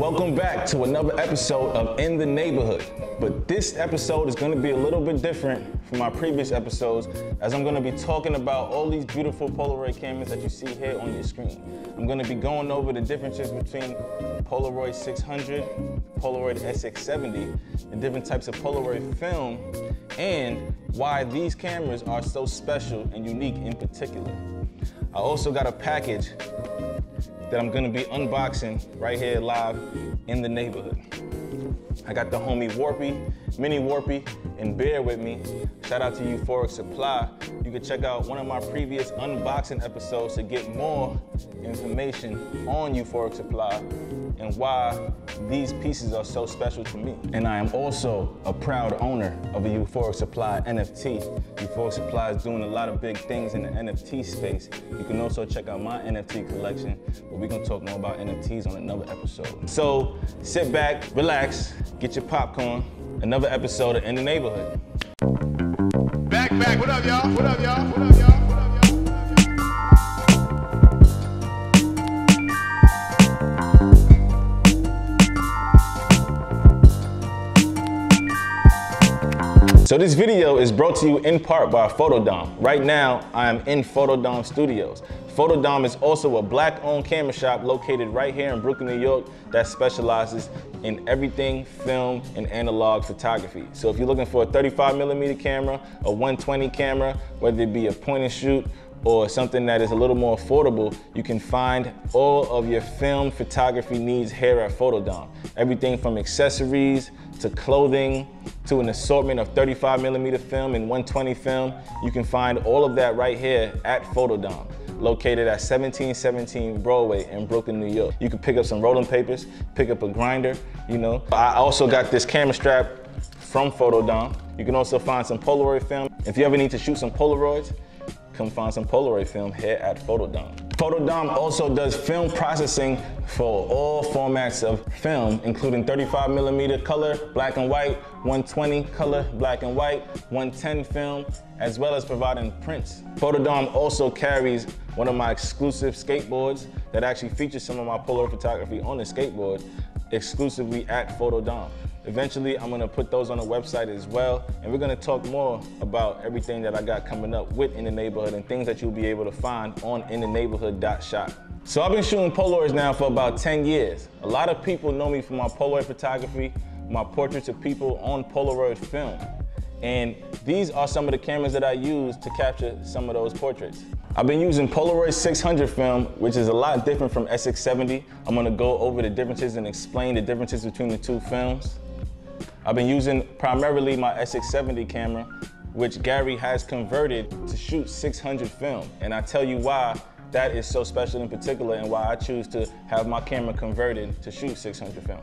Welcome back to another episode of In the Neighborhood. But this episode is going to be a little bit different from my previous episodes as I'm going to be talking about all these beautiful Polaroid cameras that you see here on your screen. I'm going to be going over the differences between Polaroid 600, Polaroid SX70, the different types of Polaroid film, and why these cameras are so special and unique in particular. I also got a package that I'm gonna be unboxing right here live in the neighborhood. I got the homie Warpy, Mini Warpy, and bear with me. Shout out to Euphoric Supply. You can check out one of my previous unboxing episodes to get more information on Euphoric Supply and why these pieces are so special to me. And I am also a proud owner of a Euphoric Supply NFT. Euphoric Supply is doing a lot of big things in the NFT space. You can also check out my NFT collection, but we're gonna talk more about NFTs on another episode. So sit back, relax, get your popcorn, another episode of In the Neighborhood. Back, back. What up, y'all? What up, y'all? What up, y'all? What up, y'all? So this video is brought to you in part by Photodom. Right now, I am in Photodom Studios. Photodom is also a black-owned camera shop located right here in Brooklyn, New York that specializes in everything film and analog photography. So if you're looking for a 35 millimeter camera, a 120 camera, whether it be a point and shoot or something that is a little more affordable, you can find all of your film photography needs here at Photodom. Everything from accessories to clothing to an assortment of 35 millimeter film and 120 film. You can find all of that right here at Photodom, located at 1717 Broadway in Brooklyn, New York. You can pick up some rolling papers, pick up a grinder, you know. I also got this camera strap from Photodom. You can also find some Polaroid film. If you ever need to shoot some Polaroids, come find some Polaroid film here at Photodom. Photodom also does film processing for all formats of film, including 35 millimeter color, black and white, 120 color, black and white, 110 film, as well as providing prints. Photodom also carries one of my exclusive skateboards that actually features some of my Polaroid photography on the skateboard exclusively at Photodom. Eventually, I'm gonna put those on the website as well, and we're gonna talk more about everything that I got coming up with In the Neighborhood and things that you'll be able to find on intheneighborhood.shop. So I've been shooting Polaroids now for about 10 years. A lot of people know me for my Polaroid photography, my portraits of people on Polaroid film. And these are some of the cameras that I use to capture some of those portraits. I've been using Polaroid 600 film, which is a lot different from SX70. I'm gonna go over the differences and explain the differences between the two films. I've been using primarily my SX70 camera, which Gary has converted to shoot 600 film. And I tell you why that is so special in particular and why I choose to have my camera converted to shoot 600 film.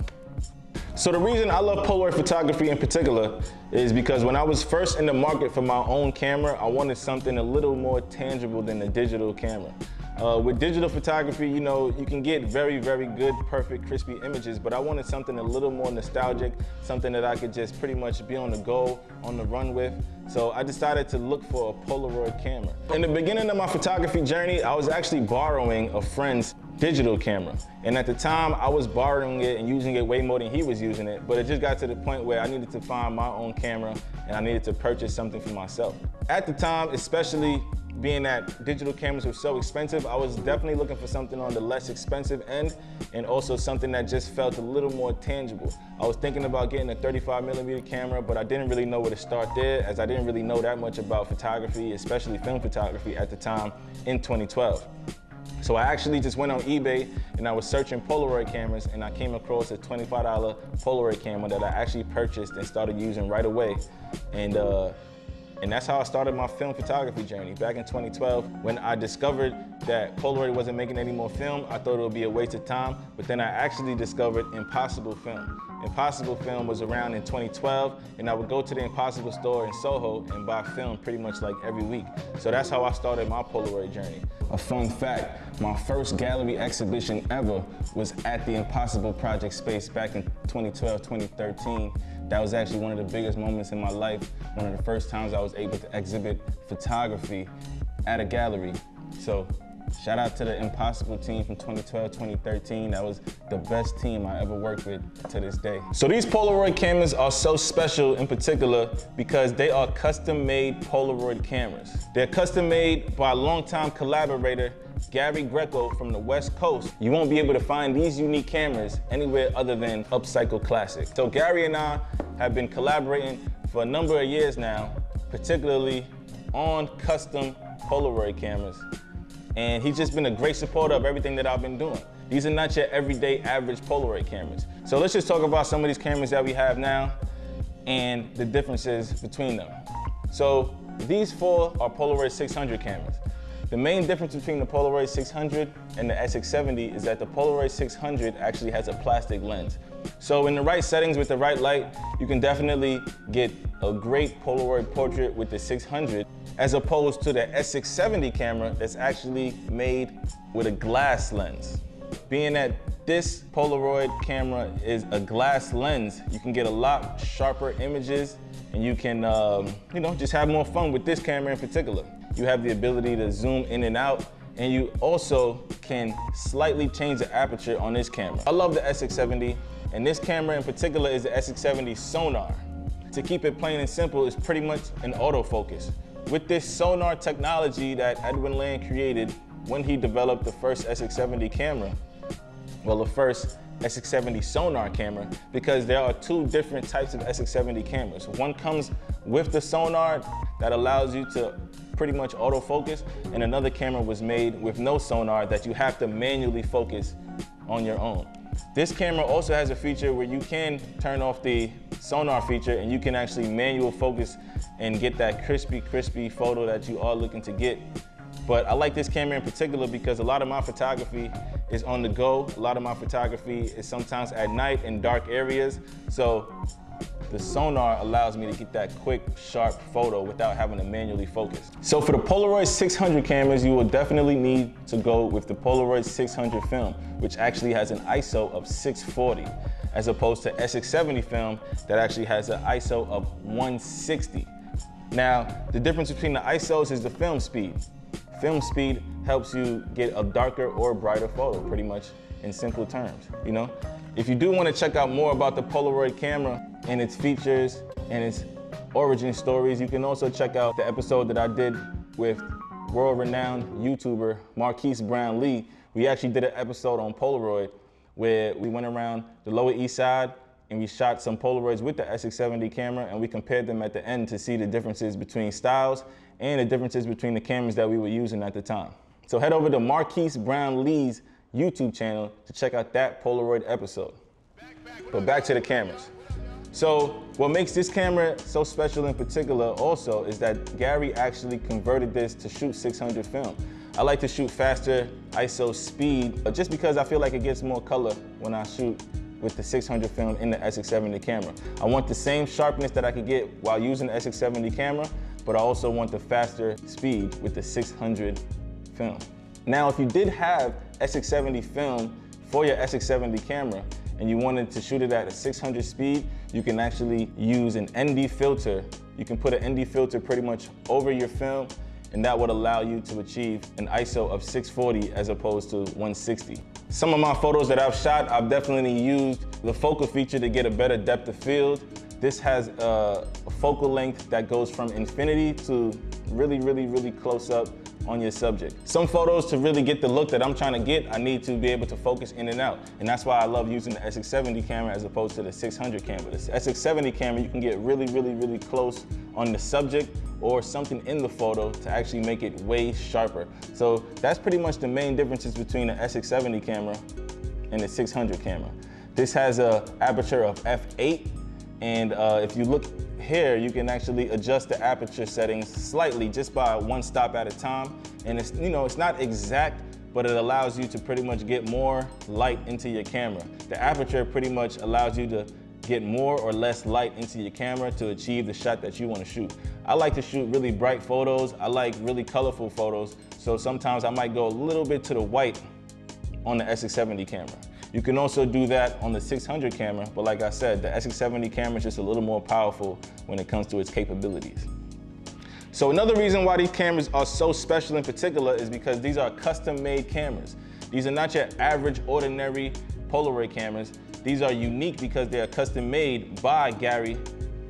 So the reason I love Polaroid photography in particular is because when I was first in the market for my own camera, I wanted something a little more tangible than a digital camera. Uh, with digital photography, you know, you can get very, very good, perfect, crispy images, but I wanted something a little more nostalgic, something that I could just pretty much be on the go, on the run with. So I decided to look for a Polaroid camera. In the beginning of my photography journey, I was actually borrowing a friend's digital camera. And at the time, I was borrowing it and using it way more than he was using it, but it just got to the point where I needed to find my own camera and I needed to purchase something for myself. At the time, especially being that digital cameras were so expensive, I was definitely looking for something on the less expensive end and also something that just felt a little more tangible. I was thinking about getting a 35 millimeter camera, but I didn't really know where to start there as I didn't really know that much about photography, especially film photography at the time in 2012. So I actually just went on eBay and I was searching Polaroid cameras and I came across a $25 Polaroid camera that I actually purchased and started using right away. And uh, and that's how I started my film photography journey back in 2012. When I discovered that Polaroid wasn't making any more film, I thought it would be a waste of time, but then I actually discovered Impossible Film. Impossible Film was around in 2012, and I would go to the Impossible store in Soho and buy film pretty much like every week. So that's how I started my Polaroid journey. A fun fact, my first gallery exhibition ever was at the Impossible Project space back in 2012, 2013. That was actually one of the biggest moments in my life, one of the first times I was able to exhibit photography at a gallery. So Shout out to the Impossible team from 2012, 2013. That was the best team I ever worked with to this day. So these Polaroid cameras are so special in particular because they are custom made Polaroid cameras. They're custom made by a longtime collaborator Gary Greco from the West Coast, you won't be able to find these unique cameras anywhere other than Upcycle Classic. So Gary and I have been collaborating for a number of years now, particularly on custom Polaroid cameras. And he's just been a great supporter of everything that I've been doing. These are not your everyday average Polaroid cameras. So let's just talk about some of these cameras that we have now and the differences between them. So these four are Polaroid 600 cameras. The main difference between the Polaroid 600 and the SX70 is that the Polaroid 600 actually has a plastic lens. So in the right settings with the right light, you can definitely get a great Polaroid portrait with the 600 as opposed to the SX70 camera that's actually made with a glass lens. Being that this Polaroid camera is a glass lens, you can get a lot sharper images and you can, um, you know, just have more fun with this camera in particular. You have the ability to zoom in and out, and you also can slightly change the aperture on this camera. I love the SX70, and this camera in particular is the SX70 Sonar. To keep it plain and simple, it's pretty much an autofocus. With this sonar technology that Edwin Land created when he developed the first SX70 camera, well, the first SX70 sonar camera because there are two different types of SX70 cameras. One comes with the sonar that allows you to pretty much autofocus, and another camera was made with no sonar that you have to manually focus on your own. This camera also has a feature where you can turn off the sonar feature and you can actually manual focus and get that crispy, crispy photo that you are looking to get. But I like this camera in particular because a lot of my photography is on the go. A lot of my photography is sometimes at night in dark areas. So the sonar allows me to get that quick, sharp photo without having to manually focus. So for the Polaroid 600 cameras, you will definitely need to go with the Polaroid 600 film, which actually has an ISO of 640, as opposed to SX70 film that actually has an ISO of 160. Now, the difference between the ISOs is the film speed. Film speed helps you get a darker or brighter photo, pretty much in simple terms, you know? If you do want to check out more about the Polaroid camera and its features and its origin stories, you can also check out the episode that I did with world-renowned YouTuber Marques Brownlee. We actually did an episode on Polaroid where we went around the Lower East Side and we shot some Polaroids with the SX70 camera and we compared them at the end to see the differences between styles and the differences between the cameras that we were using at the time. So head over to Marques Brownlee's YouTube channel to check out that Polaroid episode. But back to the cameras. So what makes this camera so special in particular also is that Gary actually converted this to shoot 600 film. I like to shoot faster ISO speed just because I feel like it gets more color when I shoot with the 600 film in the SX70 camera. I want the same sharpness that I could get while using the SX70 camera, but I also want the faster speed with the 600 film. Now, if you did have SX70 film for your SX70 camera and you wanted to shoot it at a 600 speed, you can actually use an ND filter. You can put an ND filter pretty much over your film and that would allow you to achieve an ISO of 640 as opposed to 160. Some of my photos that I've shot, I've definitely used the focal feature to get a better depth of field. This has a, a focal length that goes from infinity to really, really, really close up on your subject. Some photos to really get the look that I'm trying to get, I need to be able to focus in and out. And that's why I love using the SX70 camera as opposed to the 600 camera. The SX70 camera, you can get really, really, really close on the subject or something in the photo to actually make it way sharper. So that's pretty much the main differences between the SX70 camera and the 600 camera. This has a aperture of f8 and uh, if you look here, you can actually adjust the aperture settings slightly just by one stop at a time. And it's, you know, it's not exact, but it allows you to pretty much get more light into your camera. The aperture pretty much allows you to get more or less light into your camera to achieve the shot that you want to shoot. I like to shoot really bright photos. I like really colorful photos. So sometimes I might go a little bit to the white on the SX70 camera. You can also do that on the 600 camera, but like I said, the SX70 camera is just a little more powerful when it comes to its capabilities. So another reason why these cameras are so special in particular is because these are custom made cameras. These are not your average ordinary Polaroid cameras. These are unique because they are custom made by Gary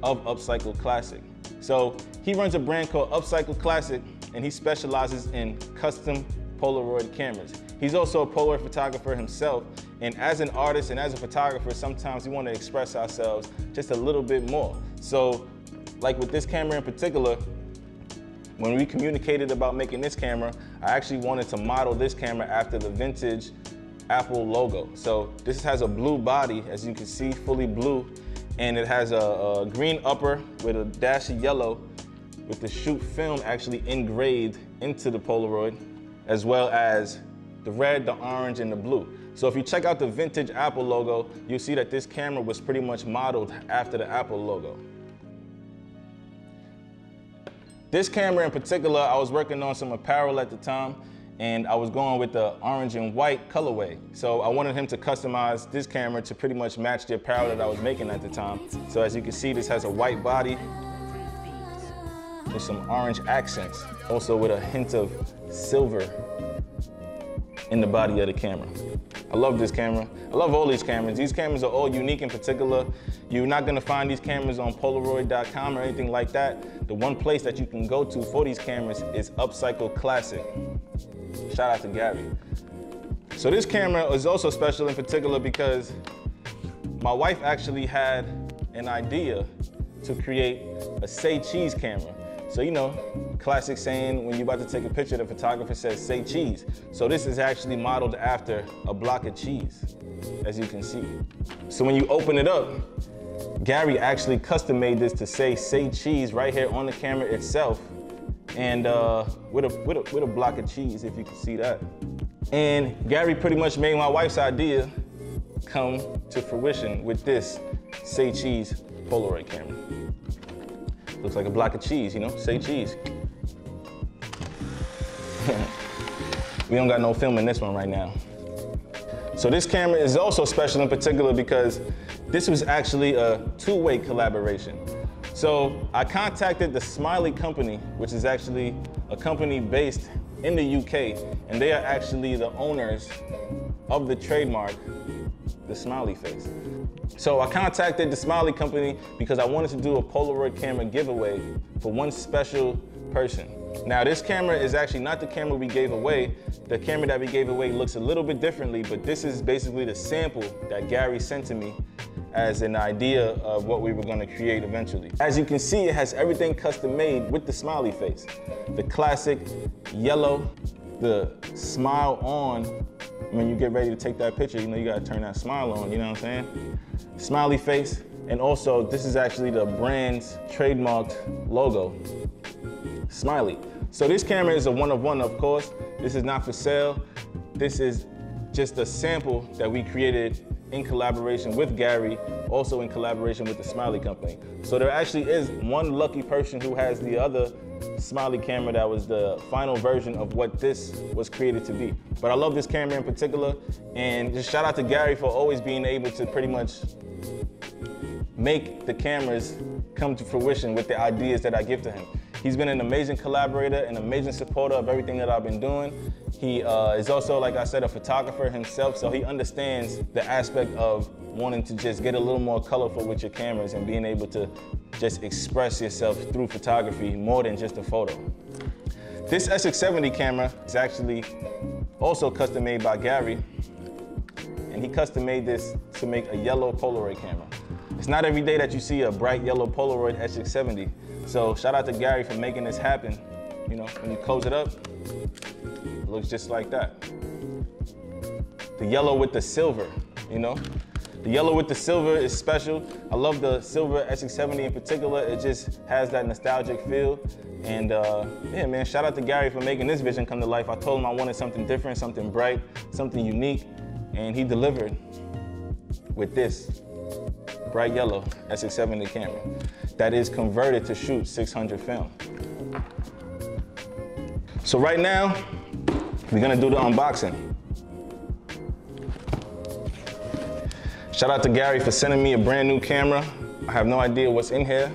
of Upcycle Classic. So he runs a brand called Upcycle Classic and he specializes in custom Polaroid cameras. He's also a Polaroid photographer himself. And as an artist and as a photographer, sometimes we want to express ourselves just a little bit more. So like with this camera in particular, when we communicated about making this camera, I actually wanted to model this camera after the vintage Apple logo. So this has a blue body, as you can see, fully blue, and it has a, a green upper with a dash of yellow with the shoot film actually engraved into the Polaroid, as well as the red, the orange, and the blue. So if you check out the vintage Apple logo, you'll see that this camera was pretty much modeled after the Apple logo. This camera in particular, I was working on some apparel at the time and I was going with the orange and white colorway. So I wanted him to customize this camera to pretty much match the apparel that I was making at the time. So as you can see, this has a white body with some orange accents, also with a hint of silver in the body of the camera. I love this camera. I love all these cameras. These cameras are all unique in particular. You're not gonna find these cameras on Polaroid.com or anything like that. The one place that you can go to for these cameras is Upcycle Classic. Shout out to Gary. So this camera is also special in particular because my wife actually had an idea to create a say cheese camera. So you know, classic saying when you're about to take a picture, the photographer says, say cheese. So this is actually modeled after a block of cheese, as you can see. So when you open it up, Gary actually custom made this to say, say cheese right here on the camera itself. And uh, with, a, with, a, with a block of cheese, if you can see that. And Gary pretty much made my wife's idea come to fruition with this Say Cheese Polaroid camera. Looks like a block of cheese, you know, say cheese. we don't got no film in this one right now. So this camera is also special in particular because this was actually a two-way collaboration. So I contacted the Smiley Company, which is actually a company based in the UK, and they are actually the owners of the trademark, the smiley face. So I contacted the Smiley Company because I wanted to do a Polaroid camera giveaway for one special person. Now this camera is actually not the camera we gave away. The camera that we gave away looks a little bit differently, but this is basically the sample that Gary sent to me as an idea of what we were gonna create eventually. As you can see, it has everything custom made with the smiley face. The classic yellow, the smile on when you get ready to take that picture, you know, you gotta turn that smile on, you know what I'm saying? Smiley face, and also this is actually the brand's trademarked logo, Smiley. So this camera is a one of one, of course. This is not for sale. This is just a sample that we created in collaboration with Gary, also in collaboration with the Smiley Company. So there actually is one lucky person who has the other Smiley camera that was the final version of what this was created to be. But I love this camera in particular, and just shout out to Gary for always being able to pretty much make the cameras come to fruition with the ideas that I give to him. He's been an amazing collaborator, an amazing supporter of everything that I've been doing. He uh, is also, like I said, a photographer himself, so he understands the aspect of wanting to just get a little more colorful with your cameras and being able to just express yourself through photography more than just a photo. This SX70 camera is actually also custom made by Gary, and he custom made this to make a yellow Polaroid camera. It's not every day that you see a bright yellow Polaroid SX70. So shout out to Gary for making this happen. You know, when you close it up, it looks just like that. The yellow with the silver, you know? The yellow with the silver is special. I love the silver SX70 in particular. It just has that nostalgic feel. And uh, yeah, man, shout out to Gary for making this vision come to life. I told him I wanted something different, something bright, something unique, and he delivered with this bright yellow SX70 camera that is converted to shoot 600 film. So right now, we're gonna do the unboxing. Shout out to Gary for sending me a brand new camera. I have no idea what's in here.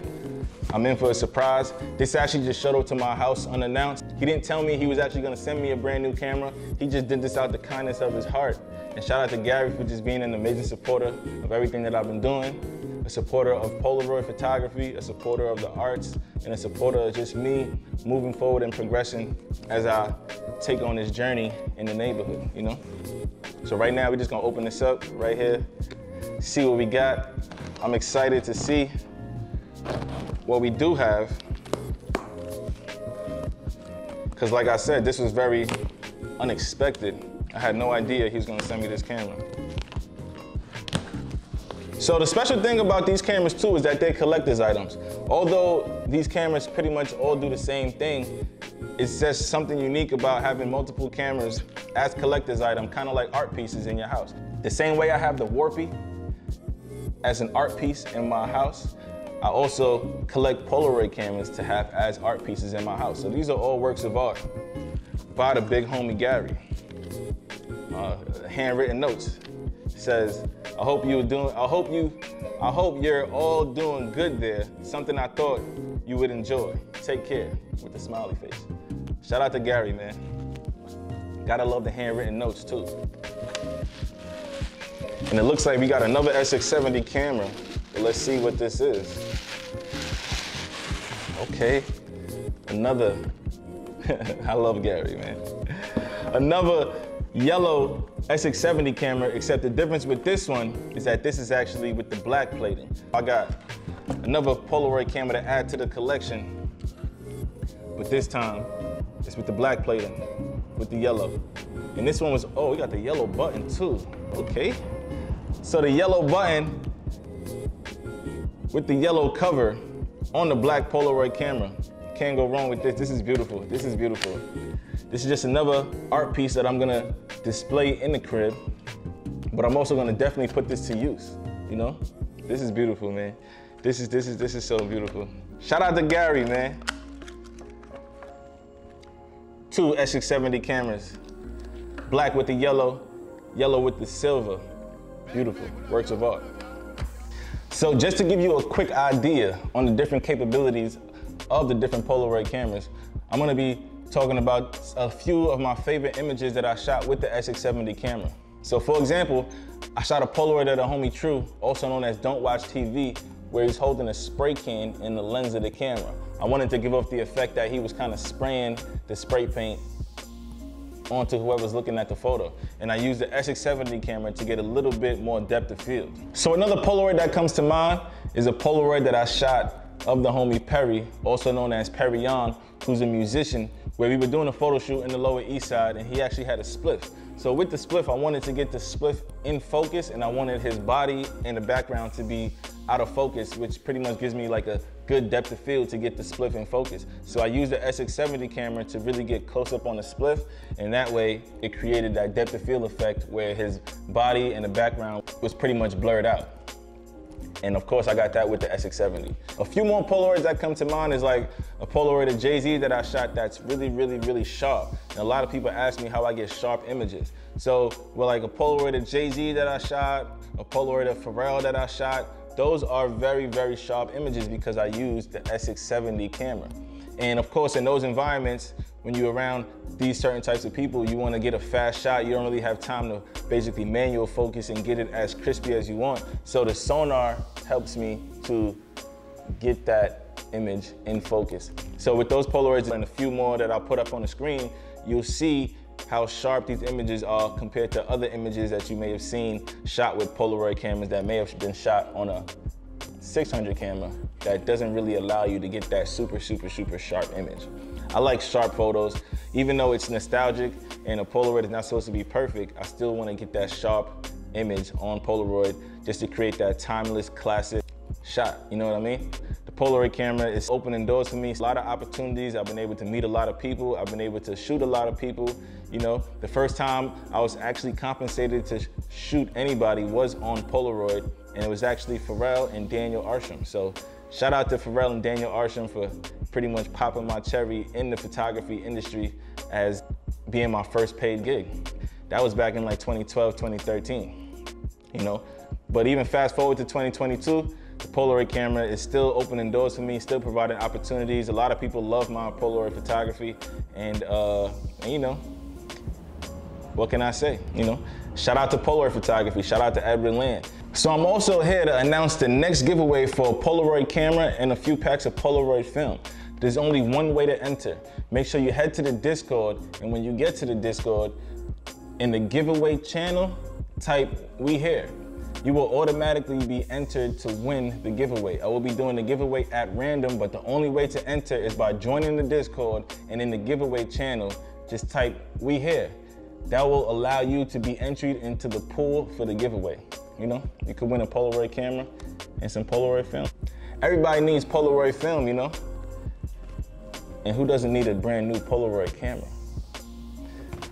I'm in for a surprise. This actually just showed up to my house unannounced. He didn't tell me he was actually gonna send me a brand new camera. He just did this out the kindness of his heart. And shout out to Gary for just being an amazing supporter of everything that I've been doing, a supporter of Polaroid photography, a supporter of the arts, and a supporter of just me moving forward and progressing as I take on this journey in the neighborhood, you know? So right now, we're just gonna open this up right here, see what we got. I'm excited to see what we do have. Because like I said, this was very unexpected. I had no idea he was gonna send me this camera. So the special thing about these cameras too is that they're collector's items. Although these cameras pretty much all do the same thing, it's just something unique about having multiple cameras as collector's item, kind of like art pieces in your house. The same way I have the Warpy as an art piece in my house, I also collect Polaroid cameras to have as art pieces in my house. So these are all works of art by the big homie Gary. Uh, handwritten notes says, I hope you are doing, I hope you, I hope you're all doing good there. Something I thought you would enjoy. Take care with a smiley face. Shout out to Gary, man. Gotta love the handwritten notes too. And it looks like we got another SX70 camera. Let's see what this is. Okay, another, I love Gary, man. Another yellow SX70 camera, except the difference with this one is that this is actually with the black plating. I got another Polaroid camera to add to the collection, but this time it's with the black plating, with the yellow. And this one was, oh, we got the yellow button too. Okay. So the yellow button with the yellow cover on the black Polaroid camera. Can't go wrong with this. This is beautiful. This is beautiful. This is just another art piece that I'm gonna display in the crib, but I'm also gonna definitely put this to use, you know? This is beautiful, man. This is, this is, this is so beautiful. Shout out to Gary, man. Two SX70 cameras. Black with the yellow, yellow with the silver. Beautiful, works of art. So just to give you a quick idea on the different capabilities of the different Polaroid cameras, I'm gonna be talking about a few of my favorite images that I shot with the SX70 camera. So for example, I shot a Polaroid of the homie True, also known as Don't Watch TV, where he's holding a spray can in the lens of the camera. I wanted to give off the effect that he was kind of spraying the spray paint onto whoever's looking at the photo. And I used the SX70 camera to get a little bit more depth of field. So another Polaroid that comes to mind is a Polaroid that I shot of the homie Perry, also known as Perry On, who's a musician, where we were doing a photo shoot in the Lower East Side and he actually had a spliff. So with the spliff, I wanted to get the spliff in focus and I wanted his body and the background to be out of focus, which pretty much gives me like a good depth of field to get the spliff in focus. So I used the SX70 camera to really get close up on the spliff, and that way it created that depth of field effect where his body and the background was pretty much blurred out. And of course, I got that with the SX70. A few more Polaroids that come to mind is like a Polaroid of Jay-Z that I shot that's really, really, really sharp. And a lot of people ask me how I get sharp images. So, with like a Polaroid of Jay-Z that I shot, a Polaroid of Pharrell that I shot, those are very, very sharp images because I used the SX70 camera. And of course, in those environments, when you're around these certain types of people, you wanna get a fast shot. You don't really have time to basically manual focus and get it as crispy as you want. So the sonar helps me to get that image in focus. So with those Polaroids and a few more that I'll put up on the screen, you'll see how sharp these images are compared to other images that you may have seen shot with Polaroid cameras that may have been shot on a 600 camera that doesn't really allow you to get that super, super, super sharp image. I like sharp photos. Even though it's nostalgic and a Polaroid is not supposed to be perfect, I still want to get that sharp image on Polaroid just to create that timeless classic shot. You know what I mean? The Polaroid camera is opening doors for me. A lot of opportunities. I've been able to meet a lot of people. I've been able to shoot a lot of people. You know, the first time I was actually compensated to shoot anybody was on Polaroid, and it was actually Pharrell and Daniel Arsham. So shout out to Pharrell and Daniel Arsham for pretty much popping my cherry in the photography industry as being my first paid gig. That was back in like 2012, 2013, you know? But even fast forward to 2022, The Polaroid camera is still opening doors for me, still providing opportunities. A lot of people love my Polaroid photography, and, uh, and you know, what can I say? You know, shout out to Polaroid Photography, shout out to Edward Land. So I'm also here to announce the next giveaway for a Polaroid camera and a few packs of Polaroid film. There's only one way to enter. Make sure you head to the Discord, and when you get to the Discord, in the giveaway channel, type we here. You will automatically be entered to win the giveaway. I will be doing the giveaway at random, but the only way to enter is by joining the Discord and in the giveaway channel, just type we here. That will allow you to be entered into the pool for the giveaway. You know, you could win a Polaroid camera and some Polaroid film. Everybody needs Polaroid film, you know? And who doesn't need a brand new Polaroid camera?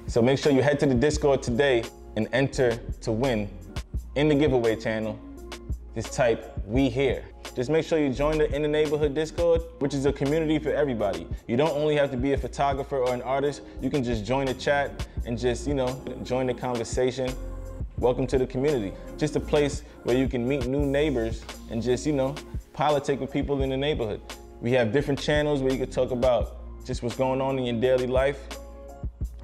So make sure you head to the Discord today and enter to win in the giveaway channel. Just type we here. Just make sure you join the In the Neighborhood Discord, which is a community for everybody. You don't only have to be a photographer or an artist, you can just join the chat and just, you know, join the conversation. Welcome to the community. Just a place where you can meet new neighbors and just, you know, politic with people in the neighborhood. We have different channels where you can talk about just what's going on in your daily life.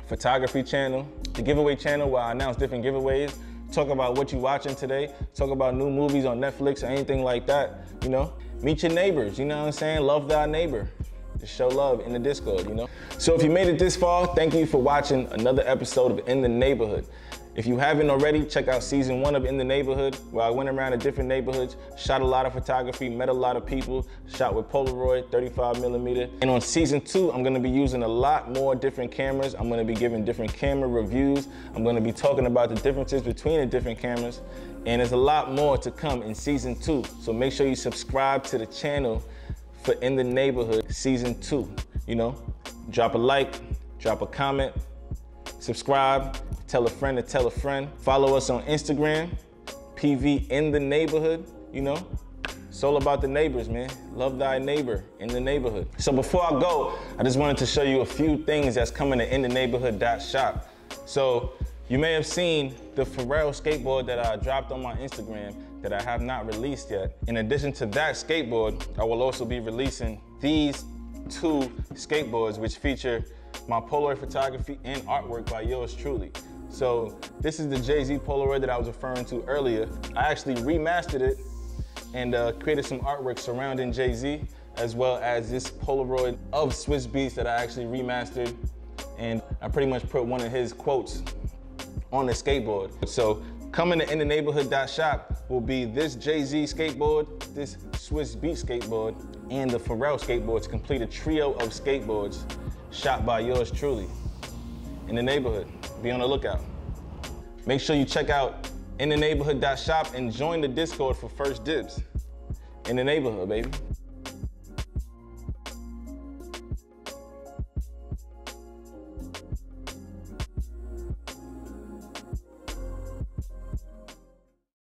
Photography channel, the giveaway channel where I announce different giveaways, talk about what you're watching today, talk about new movies on Netflix or anything like that, you know? Meet your neighbors, you know what I'm saying? Love thy neighbor. Just show love in the Discord, you know? So if you made it this far, thank you for watching another episode of In the Neighborhood. If you haven't already, check out season one of In the Neighborhood, where I went around to different neighborhoods, shot a lot of photography, met a lot of people, shot with Polaroid, 35 millimeter. And on season two, I'm gonna be using a lot more different cameras. I'm gonna be giving different camera reviews. I'm gonna be talking about the differences between the different cameras. And there's a lot more to come in season two. So make sure you subscribe to the channel for In the Neighborhood season two. You know, drop a like, drop a comment, subscribe, tell a friend to tell a friend. Follow us on Instagram, PV in the neighborhood, you know. It's all about the neighbors, man. Love thy neighbor in the neighborhood. So before I go, I just wanted to show you a few things that's coming to in the neighborhood.shop. So you may have seen the Pharrell skateboard that I dropped on my Instagram that I have not released yet. In addition to that skateboard, I will also be releasing these two skateboards which feature my Polaroid photography and artwork by yours truly. So this is the Jay-Z Polaroid that I was referring to earlier. I actually remastered it and uh, created some artwork surrounding Jay-Z, as well as this Polaroid of Swizz Beatz that I actually remastered. And I pretty much put one of his quotes on the skateboard. So coming to in the neighborhood.shop will be this Jay-Z skateboard, this Swizz Beatz skateboard, and the Pharrell to complete a trio of skateboards shot by yours truly in the neighborhood. Be on the lookout. Make sure you check out in the neighborhood.shop and join the Discord for first dibs in the neighborhood, baby.